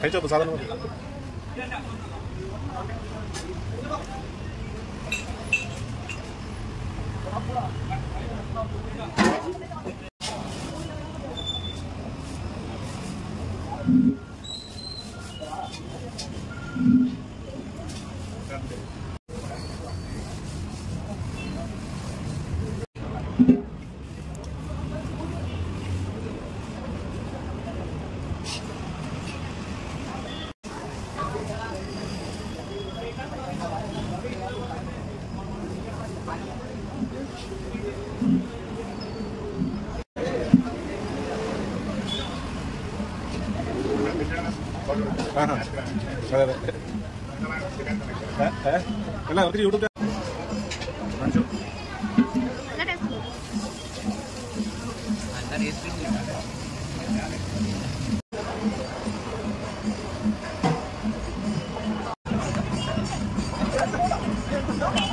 배자 뭐 사는 거 അല്ല അവർക്ക് യൂട്യൂബ് കാണിച്ചു നല്ല ടേസ്റ്റ് ആ